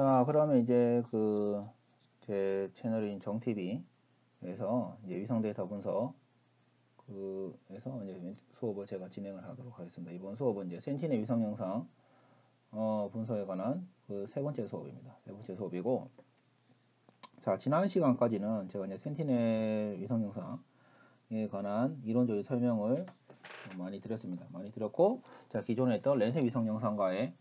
자, 그러면 이제 그 제 채널인 정TV에서 이제 위성 데이터 분석 그에서 이제 수업을 제가 진행을 하도록 하겠습니다. 이번 수업은 이제 센티넬 위성 영상 어, 분석에 관한 그 세 번째 수업입니다. 세 번째 수업이고 자, 지난 시간까지는 제가 이제 센티넬 위성 영상에 관한 이론적인 설명을 많이 드렸습니다. 많이 드렸고 자, 기존에 했던 렌세 위성 영상과의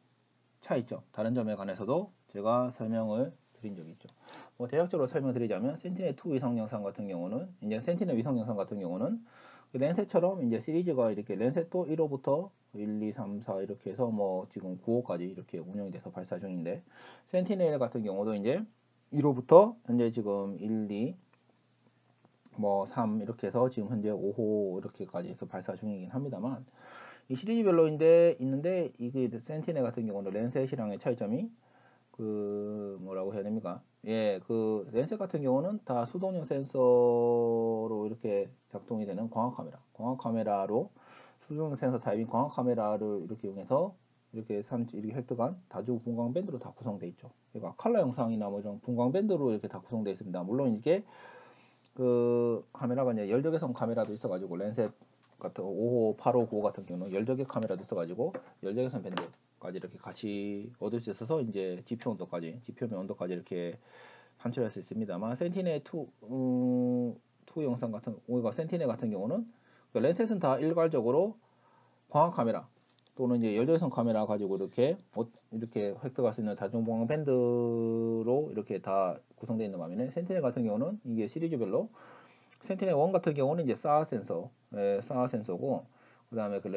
차이점, 다른 점에 관해서도 제가 설명을 드린 적이 있죠. 뭐 대략적으로 설명드리자면 센티넬2 위성 영상 같은 경우는 이제 센티넬 위성 영상 같은 경우는 그 렌셋처럼 이제 시리즈가 이렇게 렌셋도 1호부터 1, 2, 3, 4 이렇게 해서 뭐 지금 9호까지 이렇게 운영이 돼서 발사 중인데 센티넬 같은 경우도 이제 1호부터 현재 지금 1, 2, 뭐 3 이렇게 해서 지금 현재 5호 이렇게까지 해서 발사 중이긴 합니다만 이 시리즈별로 인데 있는데 이게 센티넬 같은 경우는 렌셋이랑의 차이점이 그 뭐라고 해야 됩니까? 예, 그 렌셋 같은 경우는 다 수동형 센서로 이렇게 작동이 되는 광학 카메라, 광학 카메라로 수동 센서 타입인 광학 카메라를 이렇게 이용해서 이렇게 산 이렇게 획득한 다주 분광 밴드로 다 구성되어 있죠. 그러니까 칼라 영상이나 뭐 이런 분광 밴드로 이렇게 다 구성되어 있습니다. 물론 이게 그 카메라가 이제 열적외선 카메라도 있어가지고 렌셋 같은 5호, 8호, 9호 같은 경우는 열적외 카메라도 있어가지고 열적외선 밴드 까지 이렇게 같이 얻을 수 있어서 이제 지표 온도까지 지표면 온도까지 이렇게 산출할 수 있습니다만 센티넬 2, 음, 2 영상 같은 우리가 센티넬 같은 경우는 그 렌셋은 다 일괄적으로 광학 카메라 또는 이제 열도성 카메라 가지고 이렇게 어, 이렇게 획득할 수 있는 다중보강 밴드로 이렇게 다 구성되어 있는 반면에 센티넬 같은 경우는 이게 시리즈별로 Sentinel 1 같은 경우는 이제 사아 센서, 예, 사아 센서고 그 다음에 그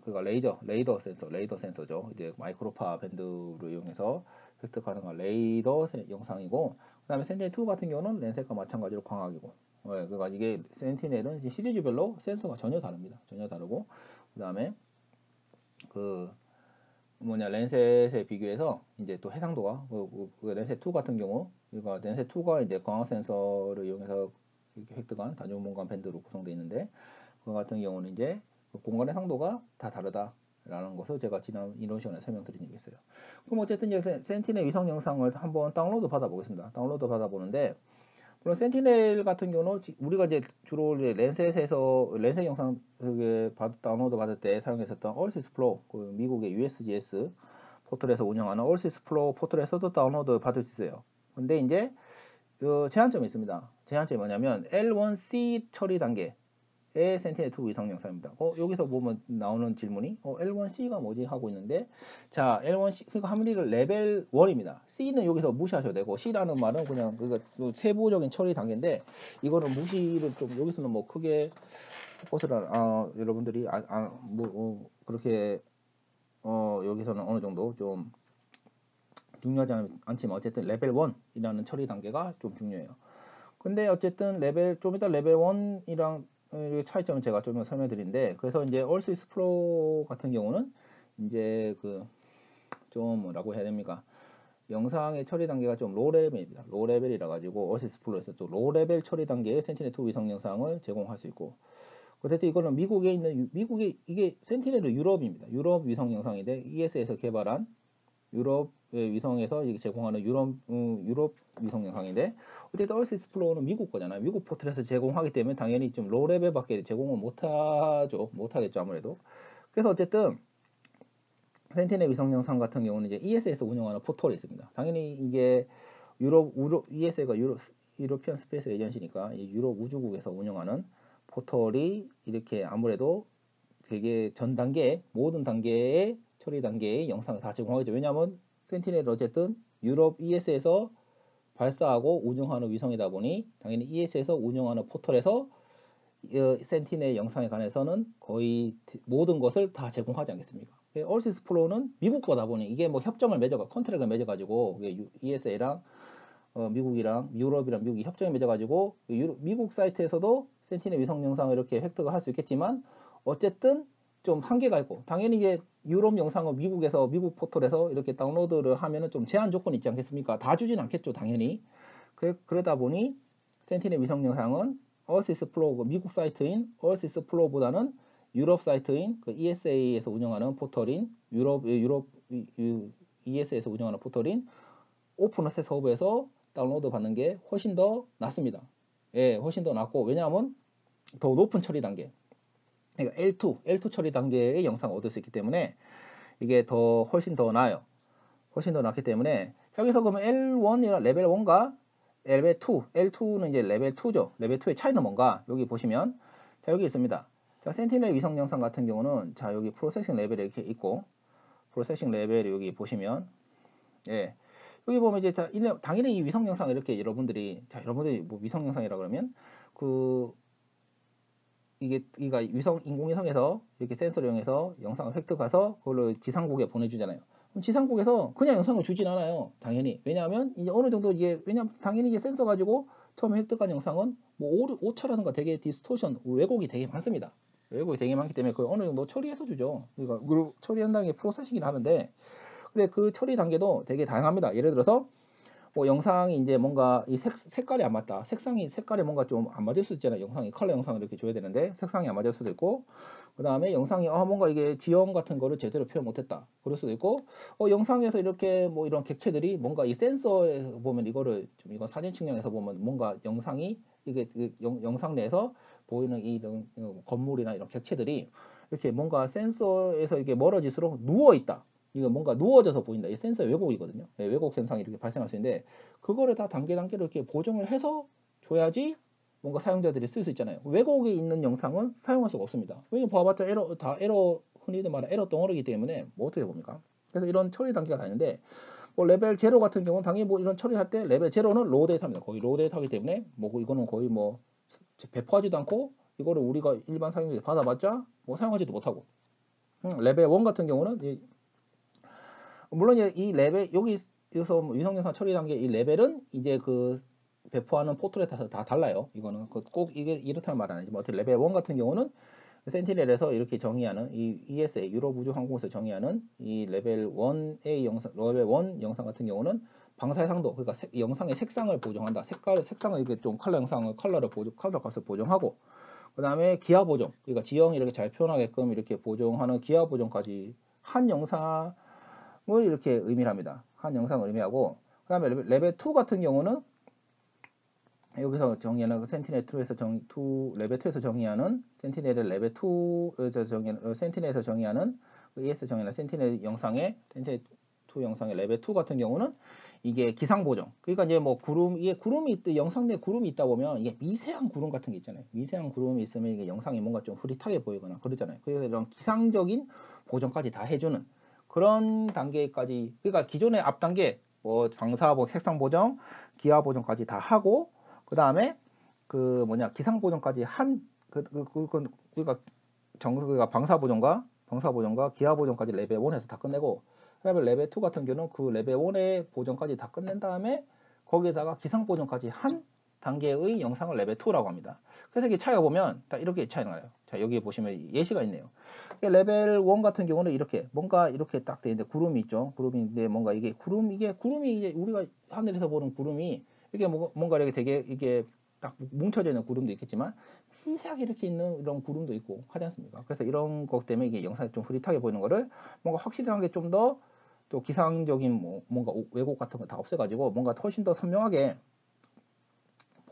그가 레이저, 레이더 센서, 레이더 센서죠. 이제 마이크로파 밴드를 이용해서 획득 가능한 레이더 세, 영상이고, 그 다음에 Sentinel 2 같은 경우는 Landsat과 마찬가지로 광학이고, 네, 그러니까 이게 Sentinel은 시리즈별로 센서가 전혀 다릅니다. 전혀 다르고, 그 다음에 그 뭐냐 Landsat에 비교해서 이제 또 해상도가 그, 그, 그 Landsat 2 같은 경우, 그러니까 Landsat 2가 이제 광학 센서를 이용해서 획득한 단위공간 밴드로 구성되어 있는데, 그 같은 경우는 이제 그 공간해상도가 다 다르다 라는 것을 제가 지난 이론 시간에 설명드린 적이 있어요. 그럼 어쨌든 이제 Sentinel 위성 영상을 한번 다운로드 받아보겠습니다. 다운로드 받아보는데 물론 Sentinel 같은 경우는 우리가 이제 주로 Landsat에서 Landsat 영상 그게 다운로드 받을 때 사용했었던 EarthExplorer 그 미국의 USGS 포털에서 운영하는 EarthExplorer 포털에서도 다운로드 받을 수 있어요. 근데 이제 그 제한점이 있습니다. 제한점이 뭐냐면 L1C 처리 단계 의 센티넬2 위성 영상입니다. 어, 여기서 보면 나오는 질문이 어, L1C가 뭐지 하고 있는데 자 L1C 그러니까 함리를 레벨 1입니다. C는 여기서 무시하셔도 되고 C라는 말은 그냥 그러니까 세부적인 처리 단계인데 이거는 무시를 좀 여기서는 뭐 크게 포커스를 아, 여러분들이 아, 아, 뭐 어, 그렇게 어, 여기서는 어느 정도 좀 중요하지 않지만 어쨌든 레벨 1이라는 처리 단계가 좀 중요해요. 근데 어쨌든 레벨 좀 이따 레벨 1이랑 차이점은 제가 좀 설명드린데 그래서 이제 EarthExplorer 같은 경우는 이제 그 좀 뭐라고 해야 됩니까? 영상의 처리 단계가 좀 low level입니다. low level이라 가지고 EarthExplorer에서 또 low level 처리 단계의 Sentinel 2 위성 영상을 제공할 수 있고 어쨌든 이거는 미국에 있는 미국에 이게 Sentinel은 유럽입니다. 유럽 위성 영상인데 ESA에서 개발한 유럽 위성에서 제공하는 유럽 음, 유럽 위성 영상인데 어쨌든 EarthExplorer는 미국 거잖아요. 미국 포털에서 제공하기 때문에 당연히 좀 low level밖에 제공을 못하죠. 못하겠죠 아무래도. 그래서 어쨌든 Sentinel 위성 영상 같은 경우는 이제 ESA에서 운영하는 포털이 있습니다. 당연히 이게 유럽, 유럽 ESA가 유럽 European Space Agency니까 유럽 우주국에서 운영하는 포털이 이렇게 아무래도 되게 전 단계 모든 단계의 처리 단계의 영상을 다 제공하겠죠. 왜냐하면 Sentinel 어쨌든 유럽 ESA에서 발사하고 운영하는 위성이다 보니 당연히 ESA에서 운영하는 포털에서 Sentinel 영상에 관해서는 거의 모든 것을 다 제공하지 않겠습니까? EarthExplorer는 미국 거다 보니 이게 뭐 협정을 맺어가 contract를 맺어가지고 ESA랑 어, 미국이랑 유럽이랑 미국이 협정을 맺어가지고 미국 사이트에서도 Sentinel 위성 영상을 이렇게 획득을 할 수 있겠지만 어쨌든 좀 한계가 있고 당연히 이제 유럽 영상을 미국에서 미국 포털에서 이렇게 다운로드를 하면은 좀 제한 조건이 있지 않겠습니까? 다 주진 않겠죠, 당연히. 그래, 그러다 보니 Sentinel 위성 영상은 EarthExplorer 미국 사이트인 EarthExplorer보다는 유럽 사이트인 그 ESA에서 운영하는 포털인 유럽 유럽 ESA에서 운영하는 포털인 Open Access Hub에서 다운로드 받는 게 훨씬 더 낫습니다. 예, 훨씬 더 낫고 왜냐하면 더 높은 처리 단계 그러니까 L2, L2 처리 단계의 영상을 얻을 수 있기 때문에 이게 더 훨씬 더 나아요. 훨씬 더 낫기 때문에 여기서 그러면 L1이라 레벨 1과 레벨 2, L2는 이제 레벨 2죠. 레벨 2의 차이는 뭔가? 여기 보시면 자 여기 있습니다. 자 Sentinel 위성 영상 같은 경우는 자 여기 processing level이 이렇게 있고 processing level이 여기 보시면 예 여기 보면 이제 자, 당연히 이 위성 영상 이렇게 여러분들이 자 여러분들이 뭐 위성 영상이라 그러면 그 이게 이가 위성 인공위성에서 이렇게 센서를 이용해서 영상을 획득해서 그걸로 지상국에 보내주잖아요. 그럼 지상국에서 그냥 영상을 주진 않아요. 당연히 왜냐하면 이제 어느 정도 이게 왜냐면 당연히 이게 센서 가지고 처음에 획득한 영상은 뭐 오, 오차라든가 되게 distortion 왜곡이 되게 많습니다. 왜곡이 되게 많기 때문에 그 어느 정도 처리해서 주죠. 그러니까 처리한다는 게 프로세싱을 하는데 근데 그 처리 단계도 되게 다양합니다. 예를 들어서 뭐 영상이 이제 뭔가 이 색, 색깔이 안 맞다. 색상이 색깔이 뭔가 좀 안 맞을 수 있잖아요. 영상이 컬러 영상을 이렇게 줘야 되는데 색상이 안 맞을 수도 있고 그 다음에 영상이 아 뭔가 이게 지형 같은 거를 제대로 표현 못했다. 그럴 수도 있고 어 영상에서 이렇게 뭐 이런 객체들이 뭔가 이 센서에서 보면 이거를 좀 이거 사진 측량에서 보면 뭔가 영상이 이게 그 영, 영상 내에서 보이는 이런 건물이나 이런 객체들이 이렇게 뭔가 센서에서 이게 멀어질수록 누워 있다. 이거 뭔가 누워져서 보인다. 이 센서의 왜곡이거든요. 네, 왜곡 현상이 이렇게 발생할 수 있는데 그거를 다 단계 단계로 이렇게 보정을 해서 줘야지 뭔가 사용자들이 쓸 수 있잖아요. 왜곡이 있는 영상은 사용할 수가 없습니다. 왜냐면 봐봤자 에러 다 에러 흔히들 말하는 에러 덩어리이기 때문에 뭐 어떻게 봅니까? 그래서 이런 처리 단계가 다 있는데 뭐 레벨 제로 같은 경우는 당연히 뭐 이런 처리할 때 레벨 제로는 raw data입니다. 거의 raw data이기 때문에 뭐 이거는 거의 뭐 배포하지도 않고 이거를 우리가 일반 사용자들이 받아봤자 뭐 사용하지도 못하고 음, 레벨 1 같은 경우는 물론 이 레벨 여기서 뭐 위성영상 처리 단계 이 레벨은 이제 그 배포하는 포털에 따라서 다 달라요. 이거는 그꼭 이게 이렇다는 말은 아니지만 어떻게 레벨 1 같은 경우는 Sentinel에서 이렇게 정의하는 이 ESA 유럽 우주 항공에서 정의하는 이 레벨 1의 영상 레벨 1 영상 같은 경우는 방사해상도 그러니까 색, 영상의 색상을 보정한다. 색깔 색상을 이렇게 좀 컬러 영상을 컬러를 보정 컬러 값을 보정하고 그다음에 기하 보정 그러니까 지형이 이렇게 잘 표현하게끔 이렇게 보정하는 기하 보정까지 한 영상 을 이렇게 의미를 합니다. 한 영상을 의미하고 그 다음에 레벨 2 같은 경우는 여기서 정의하는 그 Sentinel 2에서 정, 2, 레벨 2에서 정의하는 Sentinel을 레벨 2에서 정의하는 어, Sentinel에서 정의하는 그 ESA 정의하는 Sentinel 영상의 Sentinel 2 영상의 레벨 2 같은 경우는 이게 기상 보정. 그러니까 이제 뭐 구름 이게 구름이 있 영상 내 구름이 있다 보면 이게 미세한 구름 같은 게 있잖아요. 미세한 구름이 있으면 이게 영상이 뭔가 좀 흐릿하게 보이거나 그러잖아요. 그래서 이런 기상적인 보정까지 다 해주는 그런 단계까지 그러니까 기존의 앞 단계 뭐 방사 뭐 색상 보정, 기하 보정까지 다 하고 그 다음에 그 뭐냐 기상 보정까지 한그 그, 그, 그, 그러니까 정그가 방사 보정과 방사 보정과 기하 보정까지 레벨 1에서 다 끝내고 그다음에 레벨 2 같은 경우는 그 레벨 1의 보정까지 다 끝낸 다음에 거기에다가 기상 보정까지 한 단계의 영상을 레벨 2라고 합니다. 그래서 이게 차이가 보면 딱 이렇게 차이가 나요. 자 여기 보시면 예시가 있네요. 레벨 1 같은 경우는 이렇게 뭔가 이렇게 딱돼 있는데 구름이 있죠. 구름인데 뭔가 이게 구름 이게 구름이 이제 우리가 하늘에서 보는 구름이 이게 뭐, 뭔가 이렇게 되게 이게 딱 뭉쳐져 있는 구름도 있겠지만 희세하게 이렇게 있는 이런 구름도 있고 하지 않습니까? 그래서 이런 것 때문에 이게 영상이 좀 흐릿하게 보이는 거를 뭔가 확실한 게좀 더 또 기상적인 뭐 뭔가 왜곡 같은 거 다 없애가지고 뭔가 훨씬 더 선명하게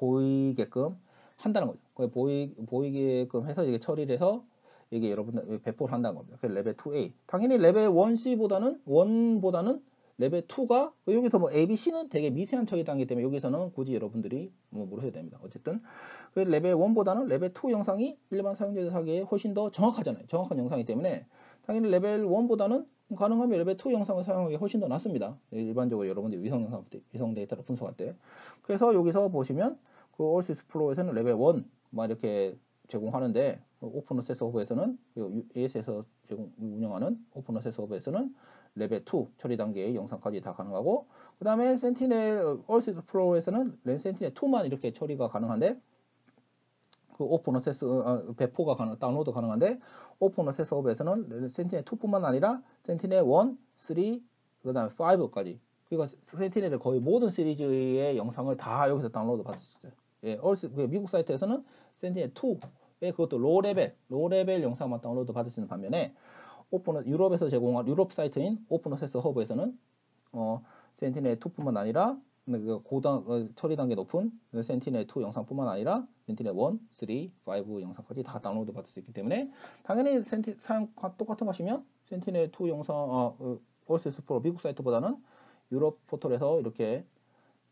보이게끔 한다는 거죠. 보이, 보이게끔 해서 이게 처리를 해서 이게 여러분들 배포를 한다는 겁니다. 그 레벨 2A. 당연히 레벨 1C보다는 1보다는 레벨 2가 여기서 뭐 A, B, C는 되게 미세한 처리 단계 때문에 여기서는 굳이 여러분들이 뭐 모르셔도 됩니다. 어쨌든 그 레벨 1보다는 레벨 2 영상이 일반 사용자들 하기에 훨씬 더 정확하잖아요. 정확한 영상이기 때문에 당연히 레벨 1보다는 가능하면 레벨 2 영상을 사용하기 훨씬 더 낫습니다. 일반적으로 여러분들이 위성 영상 위성 데이터를 분석할 때. 그래서 여기서 보시면 그 Earth Explorer에서는 레벨 1 막 이렇게 제공하는데 Open Access Hub에서는 AS에서 제공 운영하는 오픈 어세스 허브에서는 레벨 2 처리 단계의 영상까지 다 가능하고 그 다음에 Sentinel Earth Explorer에서는 렌 Sentinel 2만 이렇게 처리가 가능한데 그 Open Access 어, 배포가 가능 다운로드 가능한데 Open Access Hub에서는 Sentinel 2뿐만 아니라 Sentinel 1, 3, 그 다음에 5까지 그러니까 Sentinel의 거의 모든 시리즈의 영상을 다 여기서 다운로드 받을 수 있어요. 예, Earth 그 미국 사이트에서는 Sentinel 2의 그것도 low level, low level 영상만 다운로드 받을 수 있는 반면에 오픈 유럽에서 제공한 유럽 사이트인 Open Access Hub에서는 어 Sentinel 2뿐만 아니라 그 고단 어, 처리 단계 높은 Sentinel 2 영상뿐만 아니라 Sentinel 1, 3, 5 영상까지 다 다운로드 받을 수 있기 때문에 당연히 센티 사용 똑같은 것이면 Sentinel 2 영상 어, 어, Earth Explorer 미국 사이트보다는 유럽 포털에서 이렇게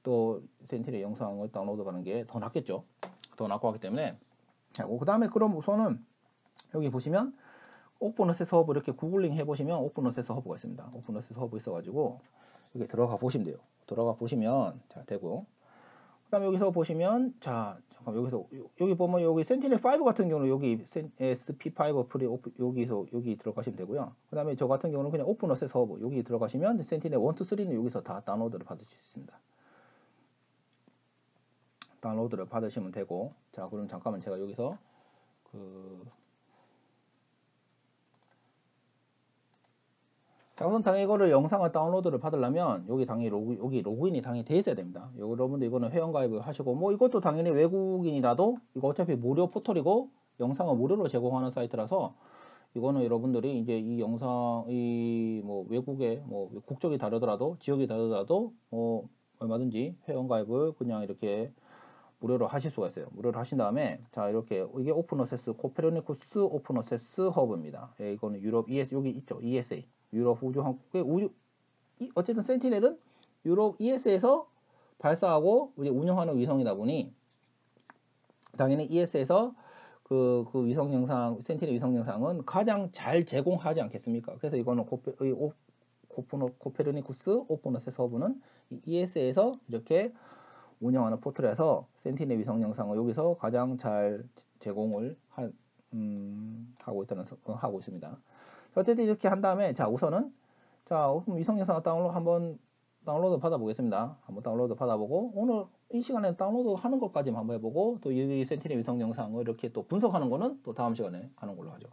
또 Sentinel 영상을 다운로드 받는 게 더 낫겠죠. 더 낫고 하기 때문에 자, 그 다음에 그럼 우선은 여기 보시면 Open Access Hub 이렇게 구글링 해보시면 Open Access Hub가 있습니다. Open Access Hub 있어가지고 이렇게 들어가 보시면 돼요. 들어가 보시면 자 되고 그 다음에 여기서 보시면 자 잠깐 여기서 여기 보면 여기 Sentinel 5 같은 경우는 여기 S5P Pre-Ops, 여기서 여기 들어가시면 되고요. 그 다음에 저 같은 경우는 그냥 Open Access Hub 여기 들어가시면 Sentinel 1, 2, 3는 여기서 다 다운로드를 받으실 수 있습니다. 다운로드를 받으시면 되고 자 그럼 잠깐만 제가 여기서 그 자, 우선 당연히 이거를 영상을 다운로드를 받으려면 여기 당연히 로그, 여기 로그인이 당연히 돼 있어야 됩니다. 여러분들 이거는 회원가입을 하시고 뭐 이것도 당연히 외국인이라도 이거 어차피 무료 포털이고 영상을 무료로 제공하는 사이트라서 이거는 여러분들이 이제 이 영상 이뭐 외국의 뭐 국적이 다르더라도 지역이 다르더라도 뭐 얼마든지 회원가입을 그냥 이렇게 무료로 하실 수가 있어요. 무료로 하신 다음에 자 이렇게 이게 Open Access Copernicus Open Access Hub입니다. 예, 이거는 유럽 ESA 여기 있죠. ESA 유럽 우주 한국의 우주 어쨌든 센티넬은 유럽 ES에서 발사하고 운영하는 위성이다 보니 당연히 ESA에서 그, 그 위성 영상, Sentinel 위성 영상은 가장 잘 제공하지 않겠습니까? 그래서 이거는 코페, 오, 코페르니쿠스 오픈어세스 허브는 ES에서 이렇게 운영하는 포털에서 Sentinel 위성 영상을 여기서 가장 잘 제공을 하, 음, 하고 있다는 어, 하고 있습니다. 어쨌든 이렇게 한 다음에 자 우선은 자 위성 영상 다운로드 한번 다운로드 받아보겠습니다. 한번 다운로드 받아보고 오늘 이 시간에 다운로드 하는 것까지만 한번 해보고 또 이 Sentinel 위성 영상을 이렇게 또 분석하는 거는 또 다음 시간에 하는 걸로 하죠.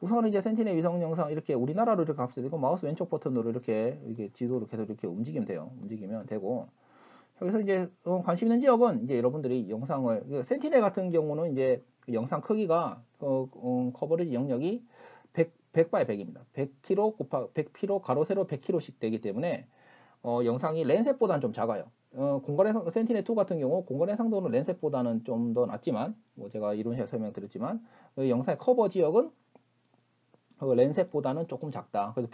우선 이제 Sentinel 위성 영상 이렇게 우리나라로 이렇게 갑시다. 이거 마우스 왼쪽 버튼으로 이렇게 이렇게 지도를 계속 이렇게 움직이면 돼요. 움직이면 되고 여기서 이제 어, 관심 있는 지역은 이제 여러분들이 영상을 Sentinel 같은 경우는 이제 그 영상 크기가 어, 어, coverage 영역이 100, 100 by 100입니다. 100km 곱하 100km 가로 세로 100km씩 되기 때문에 어, 영상이 렌셋보다는 좀 작아요. 어, 공간 해상 센티넬 2 같은 경우 공간 해상도는 렌셋보다는 좀 더 낮지만 뭐 제가 이론식 설명드렸지만 그 영상의 커버 지역은 그 렌셋보다는 조금 작다. 그래서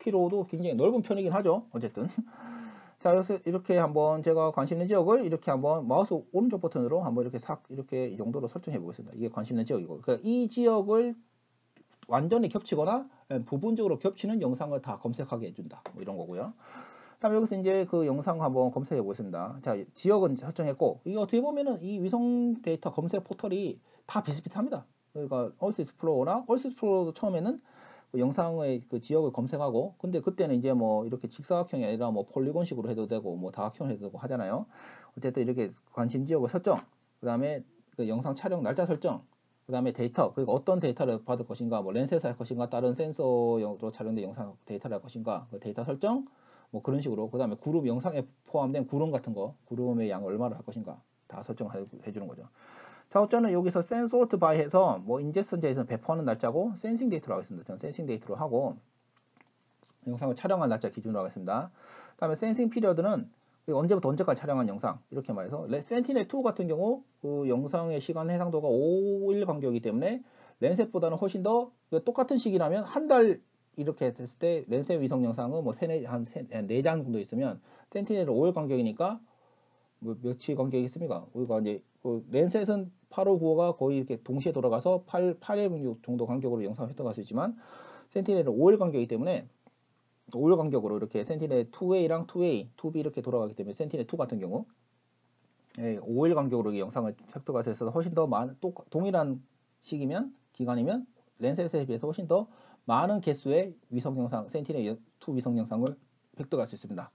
100km도 굉장히 넓은 편이긴 하죠. 어쨌든 자, 그래서 이렇게 한번 제가 관심 있는 지역을 이렇게 한번 마우스 오른쪽 버튼으로 한번 이렇게 싹 이렇게 이 정도로 설정해 보겠습니다. 이게 관심 있는 지역이고. 그러니까 이 지역을 완전히 겹치거나 예, 부분적으로 겹치는 영상을 다 검색하게 해준다. 뭐 이런 거고요. 다음에 여기서 이제 그 영상 한번 검색해 보겠습니다. 자, 지역은 설정했고, 이게 어떻게 보면은 이 위성 데이터 검색 포털이 다 비슷비슷합니다. 그러니까 Earth Explorer나 Earth Explorer도 처음에는 그 영상의 그 지역을 검색하고 근데 그때는 이제 뭐 이렇게 직사각형이 아니라 뭐 polygon식으로 해도 되고 뭐 다각형으로 해도 되고 하잖아요. 어쨌든 이렇게 관심 지역을 설정, 그 다음에 그 영상 촬영 날짜 설정, 그 다음에 데이터, 그리고 어떤 데이터를 받을 것인가, 뭐 렌즈에서 할 것인가, 다른 센서로 촬영된 영상 데이터를 할 것인가, 그 데이터 설정, 뭐 그런 식으로, 그 다음에 구름 영상에 포함된 구름 같은 거, 구름의 양을 얼마를 할 것인가 다 설정해 주는 거죠. 자, 어쩌면 여기서 sort by 해서 뭐 ingestion date에서 배포하는 날짜고 sensing date로 하겠습니다. 저는 sensing date로 하고 영상을 촬영한 날짜 기준으로 하겠습니다. 그 다음에 sensing period는 언제부터 언제까지 촬영한 영상 이렇게 말해서 Sentinel 2 같은 경우 그 영상의 시간 해상도가 5일 간격이기 때문에 Landsat보다는 훨씬 더그 똑같은 시기라면 한 달 이렇게 됐을 때 렌셋 위성 영상은 뭐 세네 한네장 정도 있으면 센티넬은 5일 간격이니까 뭐 며칠 간격이 있습니까? 우리가 이제 그 렌셋은 8호 9호가 거의 이렇게 동시에 돌아가서 8, 8일 정도 간격으로 영상을 획득할 수 있지만 센티넬은 5일 간격이기 때문에 5일 간격으로 이렇게 센티넬 2A랑 2A, 2B 이렇게 돌아가기 때문에 센티넬 2 같은 경우 예, 5일 간격으로 영상을 획득할 수 있어서 훨씬 더 많은 또 동일한 시기면 기간이면 렌셋에 비해서 훨씬 더 많은 개수의 위성 영상 센티넬 2 위성 영상을 획득할 수 있습니다.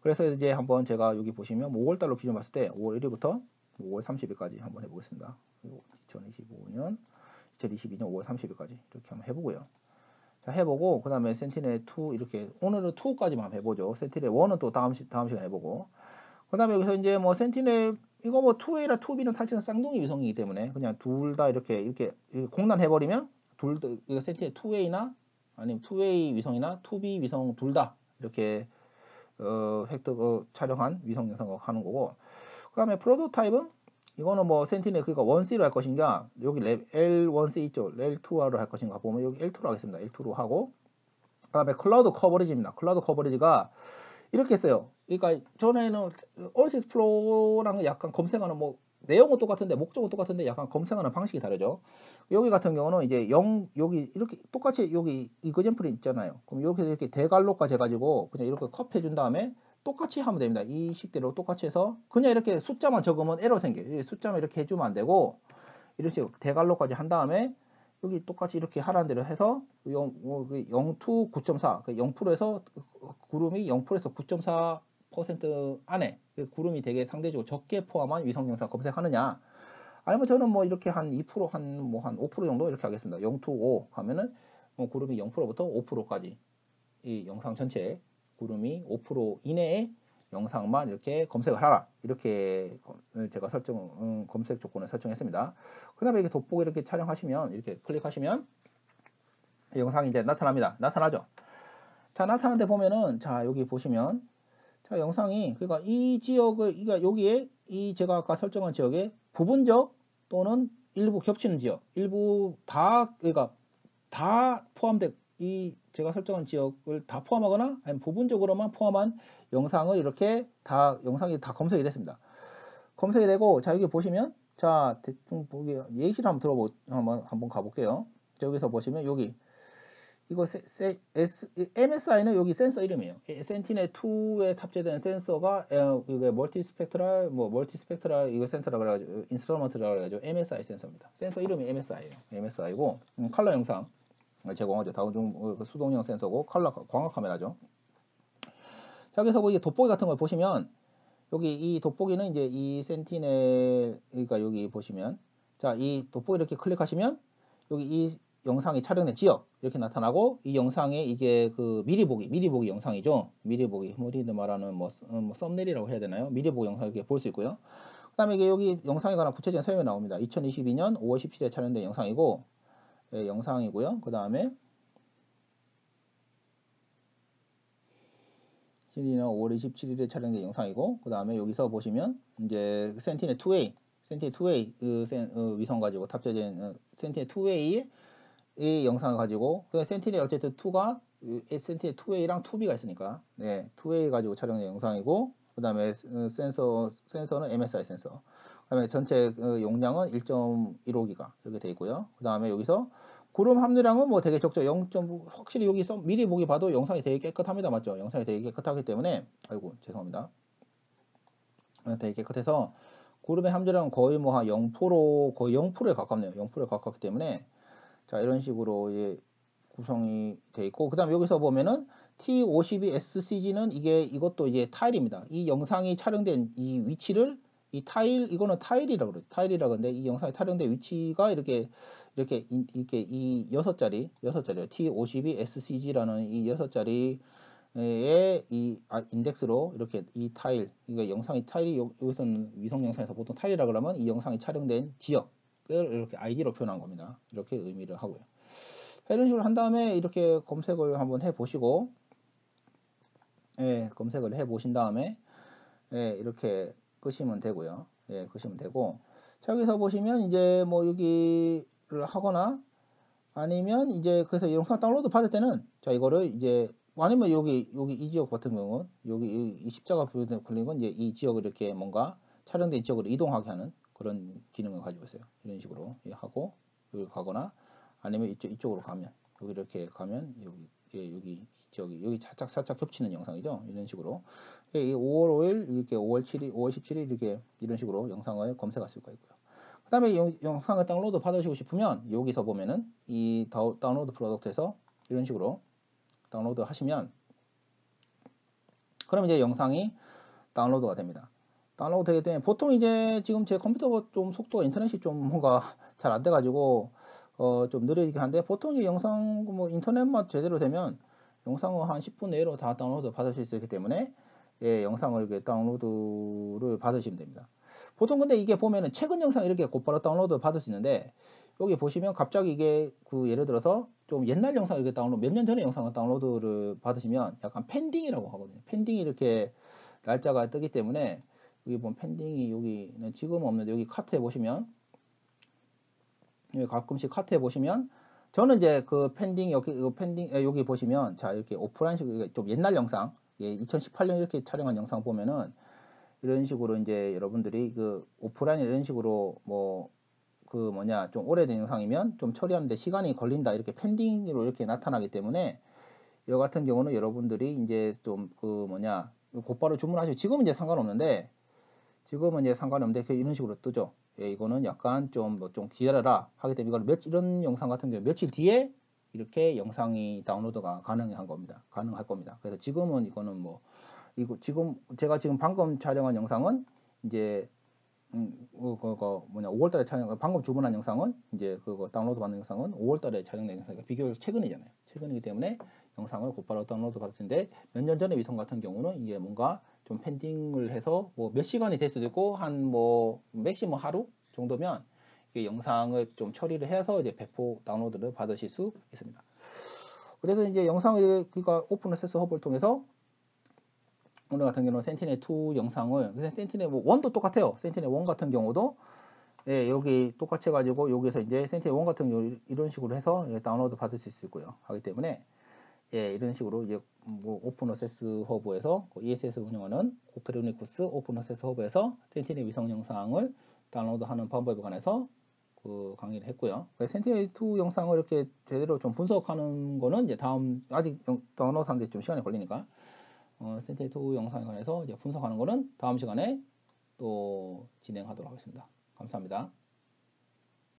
그래서 이제 한번 제가 여기 보시면 5월 달로 기준 봤을 때 5월 1일부터 5월 30일까지 한번 해보겠습니다. 2025년, 2022년 5월 30일까지 이렇게 한번 해보고요. 자, 해보고, 그 다음에 센티넬 2 이렇게, 오늘은 2까지만 해보죠. 센티넬 1은 또 다음, 시, 다음 시간에 해보고. 그 다음에 여기서 이제 뭐 센티넬, 이거 뭐 2A랑 2B는 사실은 쌍둥이 위성이기 때문에 그냥 둘 다 이렇게, 이렇게, 이렇게 공란 해버리면 둘 다, 이거 Sentinel 2A나 아니면 2A 위성이나 2B 위성 둘 다 이렇게 어, 획득 어, 촬영한 위성 영상을 하는 거고. 그 다음에 product type은 이거는 뭐 Sentinel 그러니까 1C로 할 것인가 여기 L1C 있죠. L2로 할 것인가 보면 여기 L2로 하겠습니다. L2로 하고. 그 다음에 cloud coverage입니다. cloud coverage가 이렇게 했어요. 그러니까 전에는 Earth Explorer랑 약간 검색하는 뭐 내용은 똑같은데 목적은 똑같은데 약간 검색하는 방식이 다르죠. 여기 같은 경우는 이제 0 여기 이렇게 똑같이 여기 example이 있잖아요. 그럼 이렇게 이렇게 대괄호까지 해가지고 그냥 이렇게 copy해 준 다음에 똑같이 하면 됩니다. 이 식대로 똑같이 해서 그냥 이렇게 숫자만 적으면 에러 생겨요. 숫자만 이렇게 해주면 안 되고 이런 식으로 대괄호까지 한 다음에 여기 똑같이 이렇게 하라는 대로 해서 0, 0 to 9.4 0%에서 구름이 0%에서 9.4% 안에 그 구름이 되게 상대적으로 적게 포함한 위성 영상 검색하느냐. 아니면 저는 뭐 이렇게 한 2%한 뭐 한 5% 정도 이렇게 하겠습니다. 0 to 5 하면은 뭐 구름이 0%부터 5%까지 이 영상 전체 구름이 5% 이내의 영상만 이렇게 검색을 하라. 이렇게 제가 설정 음, 검색 조건을 설정했습니다. 그 다음에 이렇게 돋보기 이렇게 촬영하시면 이렇게 클릭하시면 영상이 이제 나타납니다. 나타나죠? 자 나타나는데 보면은 자 여기 보시면 자, 영상이 그러니까 이 지역을 그러니까 여기에 이 제가 아까 설정한 지역에 부분적 또는 일부 겹치는 지역, 일부 다 그러니까 다 포함된 이 제가 설정한 지역을 다 포함하거나 아니면 부분적으로만 포함한 영상을 이렇게 다 영상이 다 검색이 됐습니다. 검색이 되고 자 여기 보시면 자 대충 보기 예시를 한번 들어보 한번 한번 가볼게요. 여기서 보시면 여기 이거 세, 세, S, MSI는 여기 센서 이름이에요. Sentinel 2에 탑재된 센서가 어, 이게 multi spectral 뭐 multi spectral 이거 센서라 그래가지고 instrument라 그래가지고 MSI 센서입니다. 센서 이름이 MSI예요. MSI고 음, 컬러 영상 제공하죠. 다운중 어, 그 수동형 센서고 컬러 광학 카메라죠. 자 여기서 뭐 이게 돋보기 같은 걸 보시면 여기 이 돋보기는 이제 이 Sentinel 그러니까 여기 보시면 자 이 돋보기 이렇게 클릭하시면 여기 이 영상이 촬영된 지역 이렇게 나타나고 이 영상에 이게 그 미리 보기 미리 보기 영상이죠. 미리 보기. 모디드 말하는 뭐, 어, 뭐 썸네일이라고 해야 되나요? 미리 보기 영상 이렇게 볼 수 있고요. 그 다음에 이게 여기 영상에 관한 구체적인 설명이 나옵니다. 2022년 5월 17일에 촬영된 영상이고 예, 영상이고요. 그 다음에 7일이나 5월 27일에 촬영된 영상이고 그 다음에 여기서 보시면 이제 센티넬 2A 센티넬 2A 그 센, 어, 위성 가지고 탑재된 어, 센티넬 2A의 이 영상을 가지고 그 센티넬 어쨌든 2가 센티넬 2A랑 2B가 있으니까. 네, 2A 가지고 촬영된 영상이고 그 다음에 어, 센서 센서는 MSI 센서. 그 다음에 전체 어, 용량은 1.15기가 이렇게 되어 있고요. 그 다음에 여기서 구름 함유량은 뭐 되게 적죠. 0. 확실히 여기 서 미리 보기 봐도 영상이 되게 깨끗합니다. 맞죠? 영상이 되게 깨끗하기 때문에. 아이고 죄송합니다. 어, 되게 깨끗해서 구름의 함유량은 거의 뭐 한 0% 거의 0%에 가깝네요. 0%에 가깝기 때문에 자 이런 식으로 예, 구성이 돼 있고 그 다음 여기서 보면은 T52SCG는 이게 이것도 이제 타일입니다. 이 영상이 촬영된 이 위치를 이 타일 이거는 타일이라고 그래요. 타일이라고 하는데 이 영상이 촬영된 위치가 이렇게 이렇게 이렇게 이 여섯 자리 여섯 자리요. T52SCG라는 이 여섯 자리 의 이 아, 인덱스로 이렇게 이 타일 이거 영상이 타일이 여기서는 위성 영상에서 보통 타일이라 고 그러면 이 영상이 촬영된 지역 이렇게 아이디로 표현한 겁니다. 이렇게 의미를 하고요. 이런 식으로 한 다음에 이렇게 검색을 한번 해 보시고 예, 검색을 해 보신 다음에 예, 이렇게 끄시면 되고요. 예, 끄시면 되고 자, 여기서 보시면 이제 뭐 여기를 하거나 아니면 이제 그래서 영상 다운로드 받을 때는 자 이거를 이제 아니면 여기 여기 이 지역 같은 경우는 여기 이 십자가 걸린 건 이제 이 지역을 이렇게 뭔가 촬영된 지역으로 이동하게 하는 그런 기능을 가지고 있어요. 이런 식으로 하고 여기 가거나 아니면 이쪽 이쪽으로 가면 여기 이렇게 가면 여기 예, 여기 저기 여기 살짝 살짝 겹치는 영상이죠. 이런 식으로 예, 5월 5일 이렇게 5월 7일 5월 17일 이렇게 이런 식으로 영상을 검색할 수가 있고요. 그 다음에 영상을 다운로드 받으시고 싶으면 여기서 보면은 이 다운로드 product에서 이런 식으로 다운로드 하시면 그럼 이제 영상이 다운로드가 됩니다. 다운로드 되기 때문에 보통 이제 지금 제 컴퓨터가 좀 속도가 인터넷이 좀 뭔가 잘 안 돼가지고 어 좀 느리긴 한데 보통 이 영상 뭐 인터넷만 제대로 되면 영상을 한 10분 내로 다 다운로드 받으실 수 있기 때문에 예, 영상을 이렇게 다운로드를 받으시면 됩니다. 보통 근데 이게 보면은 최근 영상 이렇게 곧바로 다운로드 받을 수 있는데 여기 보시면 갑자기 이게 그 예를 들어서 좀 옛날 영상 이렇게 다운로드 몇 년 전에 영상을 다운로드를 받으시면 약간 pending이라고 하거든요. pending이 이렇게 날짜가 뜨기 때문에 여기 보면 pending이 여기는 지금 없는데 여기 카트에 보시면 여기 가끔씩 카트에 보시면 저는 이제 그 pending 여기 그 pending 에, 여기 보시면 자 이렇게 오프라인식 좀 옛날 영상 예, 2018년 이렇게 촬영한 영상 보면은 이런 식으로 이제 여러분들이 그 오프라인 이런 식으로 뭐 그 뭐냐 좀 오래된 영상이면 좀 처리하는데 시간이 걸린다 이렇게 펜딩으로 이렇게 나타나기 때문에 이와 같은 경우는 여러분들이 이제 좀 그 뭐냐 곧바로 주문하시고 지금은 이제 상관없는데 지금은 이제 상관없는데 그 이런 식으로 뜨죠. 예, 이거는 약간 좀 뭐 좀 기다려라 하기 때문에 이걸 몇 이런 영상 같은 경우 며칠 뒤에 이렇게 영상이 다운로드가 가능한 겁니다. 가능할 겁니다. 그래서 지금은 이거는 뭐 이거 지금 제가 지금 방금 촬영한 영상은 이제 음, 그, 그, 그 뭐냐 5월달에 촬영 방금 주문한 영상은 이제 그거 다운로드 받는 영상은 5월달에 촬영된 영상이니까 비교적 최근이잖아요. 최근이기 때문에 영상을 곧바로 다운로드 받았는데 몇 년 전의 위성 같은 경우는 이게 뭔가 좀 pending을 해서 뭐 몇 시간이 될 수도 있고 한 뭐 maximum 하루 정도면 이게 영상을 좀 처리를 해서 이제 배포 다운로드를 받으실 수 있습니다. 그래서 이제 영상을 그러니까 Open Access Hub를 통해서 오늘 같은 경우는 센티넬 2 영상을 센티넬 뭐 1도 똑같아요. 센티넬 1 같은 경우도 예, 여기 똑같이 해가지고 여기서 이제 센티넬 1 같은 경우 이런 식으로 해서 예, 다운로드 받을 수 있고요. 하기 때문에 예, 이런 식으로 이제 뭐 Open Access Hub에서 ESS 운영하는 코페르니쿠스 오픈 어세스 허브에서 센티넬 위성 영상을 다운로드하는 방법에 관해서 그 강의를 했고요. 센티넬 2 영상을 이렇게 제대로 좀 분석하는 거는 이제 다음 아직 다운로드 하는데 좀 시간이 걸리니까 어, 센테이2 영상에 관해서 이제 분석하는 거는 다음 시간에 또 진행하도록 하겠습니다. 감사합니다.